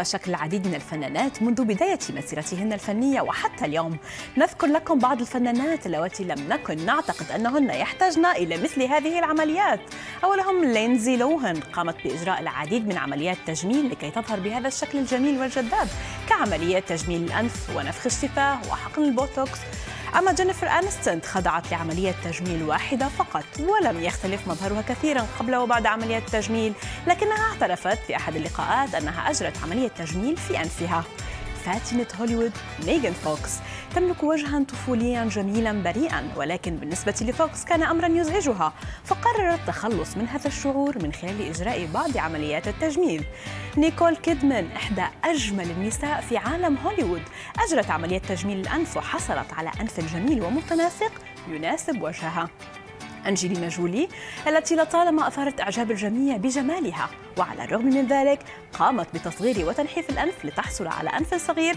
اختلف شكل العديد من الفنانات منذ بداية مسيرتهن الفنية وحتى اليوم نذكر لكم بعض الفنانات اللواتي لم نكن نعتقد أنهن يحتاجن إلى مثل هذه العمليات. أولهم لينزي لوهن قامت بإجراء العديد من عمليات تجميل لكي تظهر بهذا الشكل الجميل والجذاب. كعمليات تجميل الأنف ونفخ الشفاه وحقن البوتوكس. أما جينيفر أنيستون خضعت لعملية تجميل واحدة فقط ولم يختلف مظهرها كثيرا قبل وبعد عملية التجميل لكنها اعترفت في أحد اللقاءات أنها أجرت عملية تجميل في أنفها. فاتنة هوليوود ميغان فوكس. تملك وجها طفوليا جميلا بريئا ولكن بالنسبة لفوكس كان أمرا يزعجها فقررت التخلص من هذا الشعور من خلال إجراء بعض عمليات التجميل. نيكول كيدمان إحدى أجمل النساء في عالم هوليوود أجرت عملية تجميل الأنف وحصلت على أنف جميل ومتناسق يناسب وجهها. أنجلينا جولي التي لطالما أثارت إعجاب الجميع بجمالها. وعلى الرغم من ذلك قامت بتصغير وتنحيف الأنف لتحصل على أنف صغير